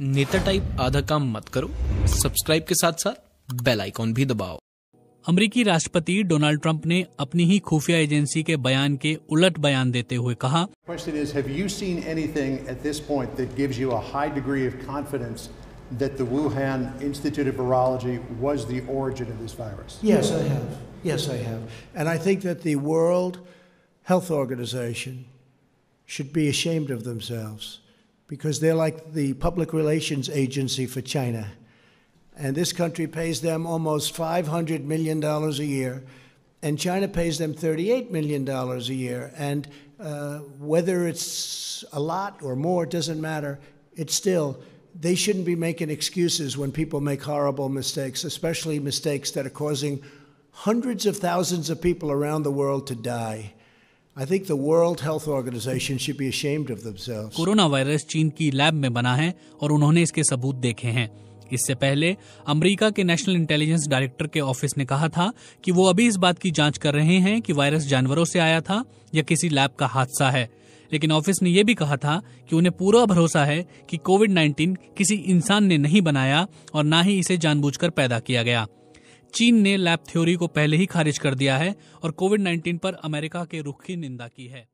नेता टाइप आधा काम मत करो सब्सक्राइब के साथ साथ बेल आइकॉन भी दबाओ अमरीकी राष्ट्रपति डोनाल्ड ट्रंप ने अपनी ही खुफिया एजेंसी के बयान के उलट बयान देते हुए कहा is? Yes, I have. Yes, I have. And I think that the World Health Organization should be ashamed of themselves because they're like the public relations agency for China. And this country pays them almost $500 million a year, and China pays them $38 million a year. And uh, whether it's a lot or more, it doesn't matter. It's still, they shouldn't be making excuses when people make horrible mistakes, especially mistakes that are causing hundreds of thousands of people around the world to die. I think the World Health Organization should be ashamed of themselves. Corona virus चीन की lab में बना है और उन्होंने इसके सबूत देखे हैं। इससे पहले अमेरिका के नेशनल इंटेलिजेंस डायरेक्टर के ऑफ़िस ने कहा था कि वो अभी इस बात की जाँच कर रहे हैं कि वायरस जानवरों से आया था या किसी लैब का हादसा है। लेकिन ऑफ़िस ने यह भी कहा था कि उन्हें पूरा भरोसा है कि कोविड 19 किसी इंसान ने नहीं बनाया और ना ही इसे जानबूझकर पैदा किया गया। चीन ने लैब थ्योरी को पहले ही खारिज कर दिया है और कोविड 19 पर अमेरिका के रुख की निंदा की है।